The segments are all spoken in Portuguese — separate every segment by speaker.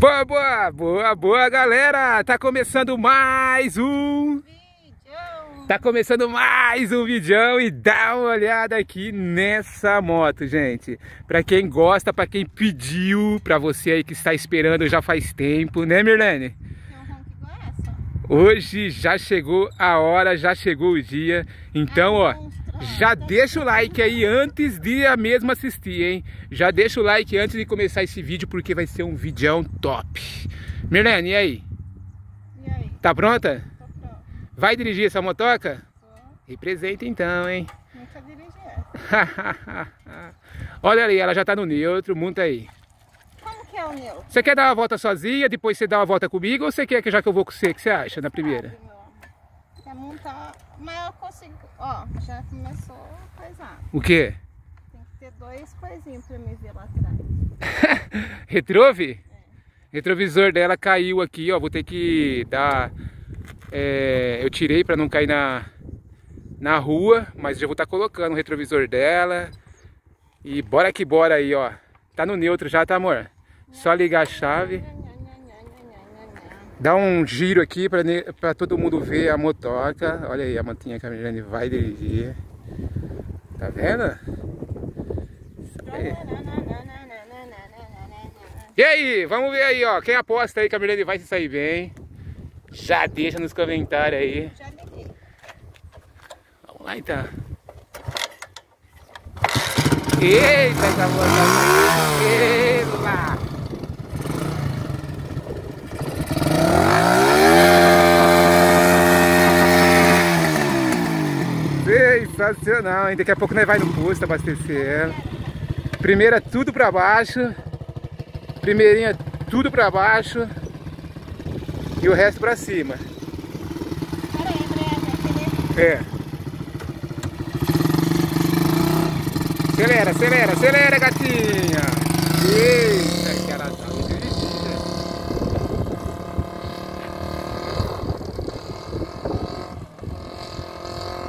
Speaker 1: Boa, boa, boa, boa, galera! Tá começando mais um... Tá começando mais um vídeo e dá uma olhada aqui nessa moto, gente. Pra quem gosta, pra quem pediu, pra você aí que está esperando já faz tempo, né, Mirlene? Hoje já chegou a hora, já chegou o dia. Então, ó, já deixa o like aí antes de a mesma assistir, hein? Já deixa o like antes de começar esse vídeo, porque vai ser um vídeo top. Mirlene, e aí?
Speaker 2: E aí?
Speaker 1: Tá pronta?
Speaker 2: Tô pronto.
Speaker 1: Vai dirigir essa motoca?
Speaker 2: Tô.
Speaker 1: Representa então, hein?
Speaker 2: Nunca dirigi essa.
Speaker 1: Olha ali, ela já tá no neutro, monta aí.
Speaker 2: Como que é o meu?
Speaker 1: Você quer dar uma volta sozinha, depois você dá uma volta comigo, ou você quer que já que eu vou com você, o que você acha na primeira?
Speaker 2: Sabe, meu amor? Quer montar... Mas eu consigo... Ó, já começou a coisar.
Speaker 1: O quê?
Speaker 2: Tem que ter dois coisinhos pra me ver lá atrás.
Speaker 1: Retrove? Retrovisor dela caiu aqui, ó. Vou ter que dar. é, eu tirei pra não cair na, na rua, mas já vou estar colocando o retrovisor dela. E bora que bora aí, ó. Tá no neutro já, tá, amor? Só ligar a chave. Dá um giro aqui pra todo mundo ver a motoca. Olha aí a motinha que a Mirjane vai dirigir. Tá vendo? E aí, vamos ver aí, ó. Quem aposta aí que a Mirlene vai se sair bem? Já deixa nos comentários aí. Vamos lá então. Eita, essa moto Ela! Sensacional, hein? Daqui a pouco nós vai no posto abastecer ela. Primeira tudo pra baixo. Primeirinha tudo pra baixo. E o resto pra cima. É. Acelera, acelera, acelera, gatinha! Eita, que ela tá muito dirigida.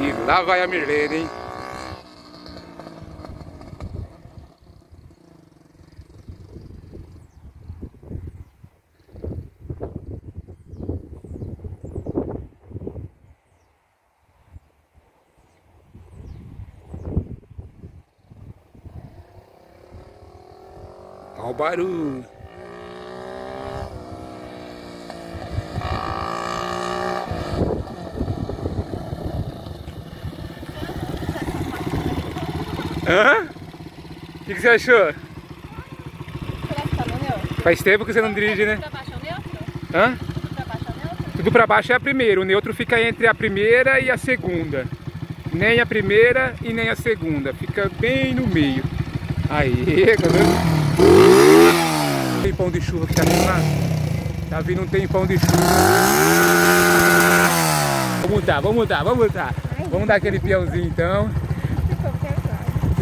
Speaker 1: E lá vai a Mirlene, hein? Olha o barulho. Hã? O que, que você achou?
Speaker 2: será que tá?
Speaker 1: Faz tempo que você não dirige, né?
Speaker 2: Pra baixo é?
Speaker 1: Hã?
Speaker 2: Pra baixo é?
Speaker 1: Tudo pra baixo é a primeira. O neutro fica entre a primeira e a segunda. Nem a primeira e nem a segunda. Fica bem no meio. Aí, tá vendo? Tem pão de chuva que tá vindo lá? Tá vindo um tempão de chuva. Vamos mudar, vamos mudar, vamos mudar. Vamos dar aquele peãozinho então.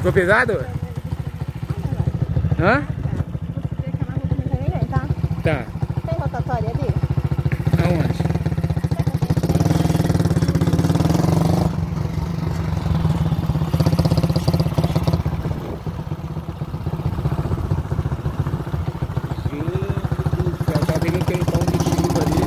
Speaker 2: Ficou pesado.
Speaker 1: Hã?
Speaker 2: Tá?
Speaker 1: Tá.
Speaker 2: Tem rotatória ali?
Speaker 1: Aonde? Gente do céu, tá vendo um tempão de chuva ali.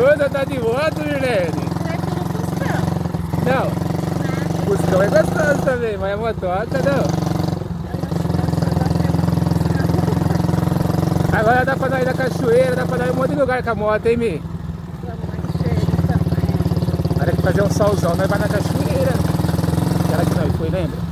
Speaker 1: Que gostoso andar de moto, Mirlene.
Speaker 2: É.
Speaker 1: Não, o Fuscão é gostoso também, mas a motoca não. Agora dá pra nós ir na cachoeira, dá pra nós ir um monte de lugar com a moto, hein, Mi?
Speaker 2: Vamos cheio também.
Speaker 1: fazer um solzão, nós vai na cachoeira. Aquela que nós foi, lembra?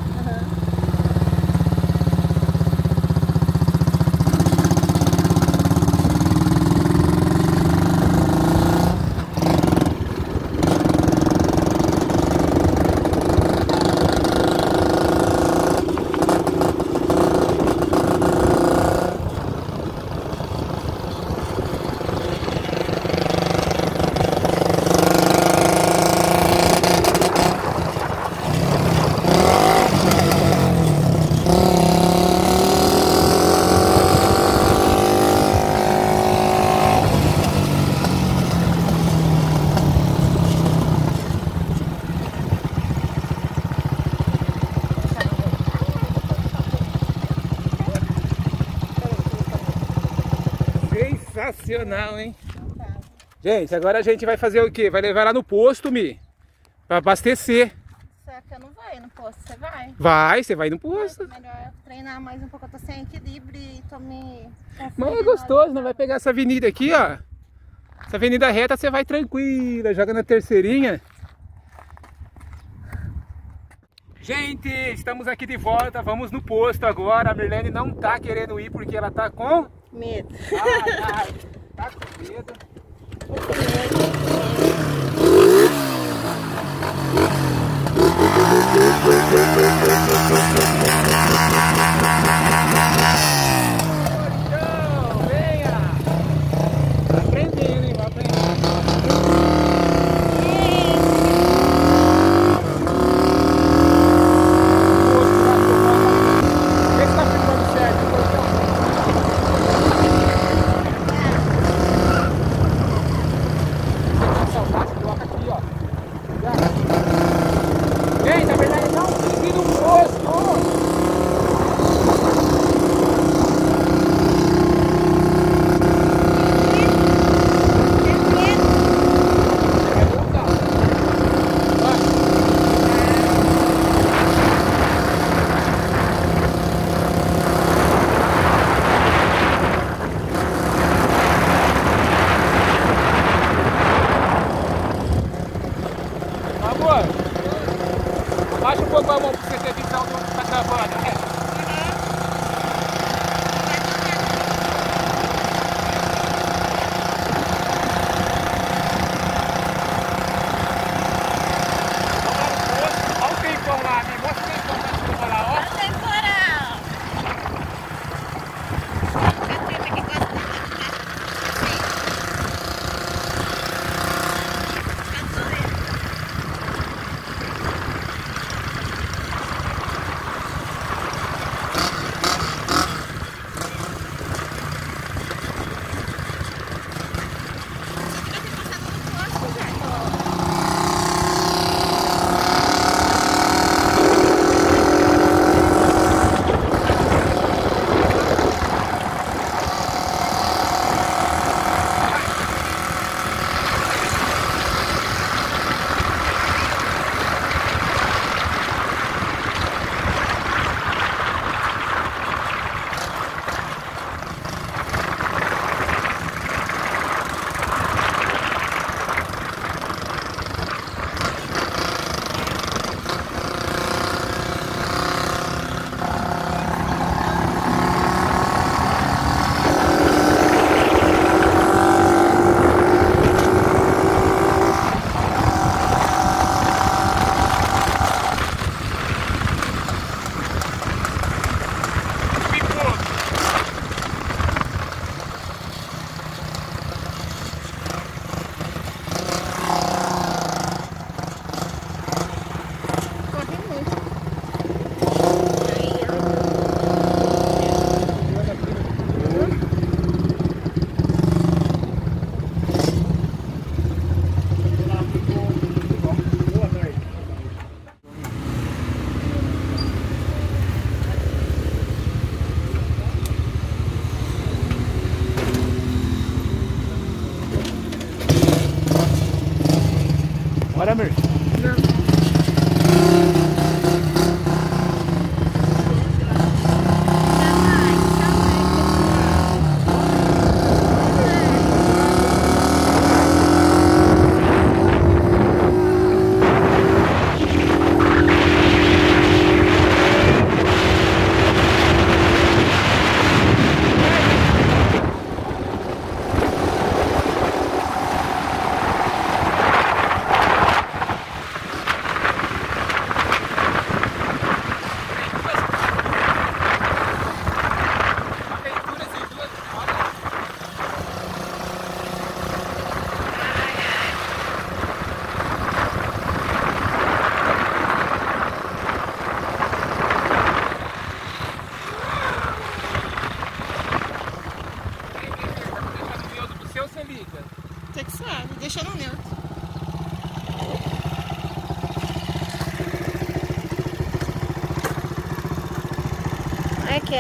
Speaker 1: Sensacional, hein? Gente, agora a gente vai fazer o quê? Vai levar lá no posto, Mi. Pra abastecer.
Speaker 2: Será que eu não vou no posto? Você vai?
Speaker 1: Vai, você vai no posto.
Speaker 2: É melhor treinar mais um pouco. Eu tô sem equilíbrio e tô me...
Speaker 1: Mas é gostoso, não vai pegar essa avenida aqui, ó. Essa avenida reta você vai tranquila, joga na terceirinha. Gente, estamos aqui de volta, vamos no posto agora. A Mirlene não tá querendo ir porque ela tá com...
Speaker 2: Medo.
Speaker 1: Ai, ai, tá com medo. Então,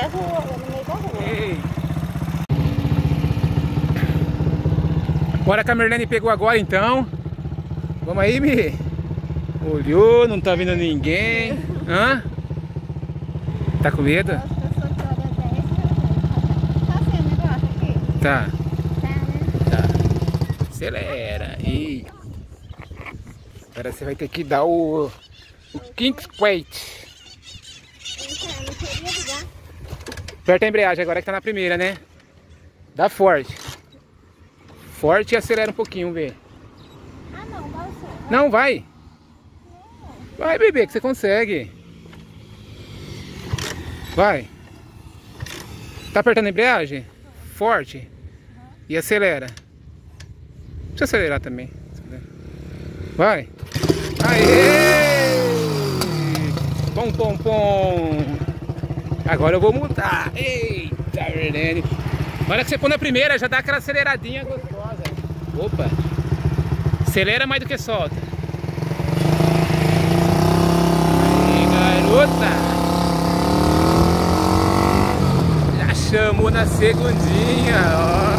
Speaker 2: é rua, é no meio da rua.
Speaker 1: Ei. Bora que a Merlene pegou agora então. Vamos aí, Mi. Olhou, não tá vendo ninguém. Hã? Tá com medo?
Speaker 2: Olham 10, tá?
Speaker 1: Tá.
Speaker 2: Tá, né?
Speaker 1: Acelera. E agora você vai ter que dar o, o King's Quake.
Speaker 2: Então, eu não queria ligar.
Speaker 1: Aperta a embreagem agora que tá na primeira, né? Dá forte. Forte e acelera um pouquinho, vê.
Speaker 2: Ah, não, dá o seu.
Speaker 1: Não, vai. Vai, bebê, que você consegue. Vai. Tá apertando a embreagem? Forte. E acelera. Deixa eu acelerar também. Vai. Aê! Pom, pom, pom. Agora eu vou mudar. Eita, Verlene. Na hora que você põe na primeira, já dá aquela aceleradinha gostosa. Opa. Acelera mais do que solta. Aí, garota. Já chamou na segundinha, ó.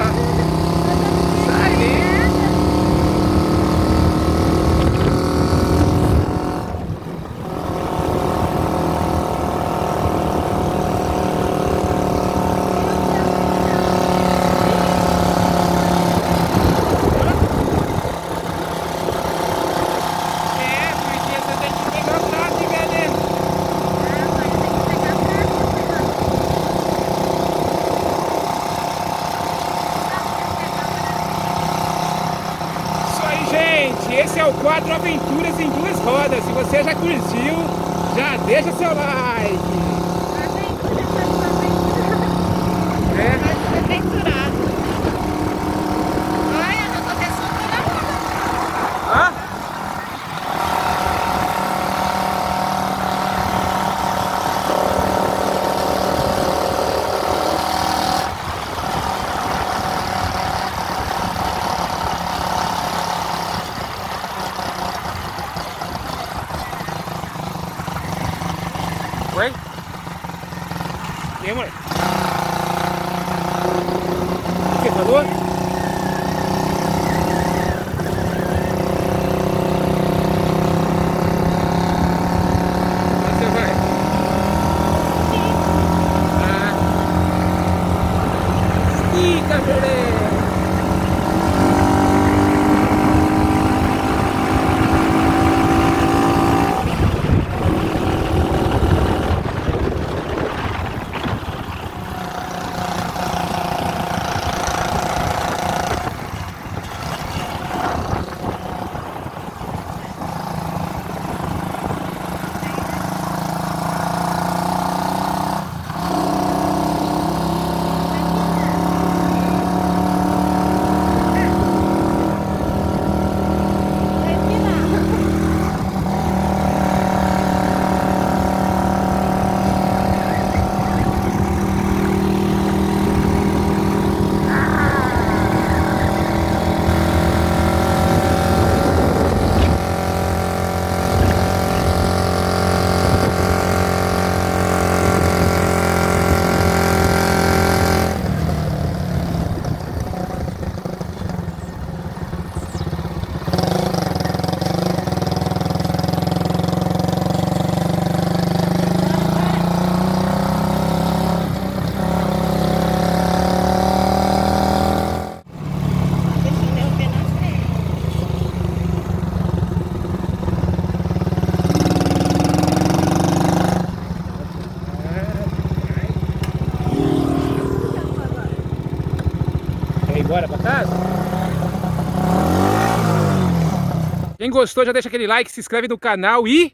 Speaker 1: Quem gostou já deixa aquele like, se inscreve no canal e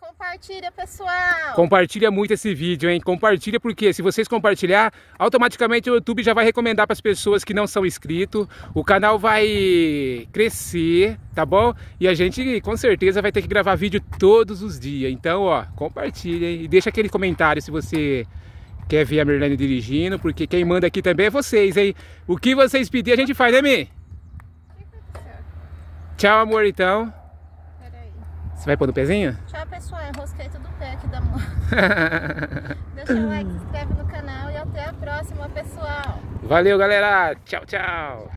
Speaker 2: Compartilha, pessoal.
Speaker 1: compartilha muito esse vídeo, hein? Compartilha porque se vocês compartilhar, automaticamente o YouTube já vai recomendar para as pessoas que não são inscritos. O canal vai crescer, tá bom? E a gente com certeza vai ter que gravar vídeo todos os dias. Então, ó, compartilha hein? e deixa aquele comentário se você quer ver a Merlane dirigindo, porque quem manda aqui também é vocês, hein? O que vocês pedirem a gente faz, né, Mi? Tchau, amor, então.
Speaker 2: Peraí.
Speaker 1: Você vai pôr no pezinho?
Speaker 2: Tchau, pessoal. Enrosquei tudo o pé aqui da mão. Deixa o like, se inscreve no canal e até a próxima, pessoal.
Speaker 1: Valeu, galera. Tchau, tchau.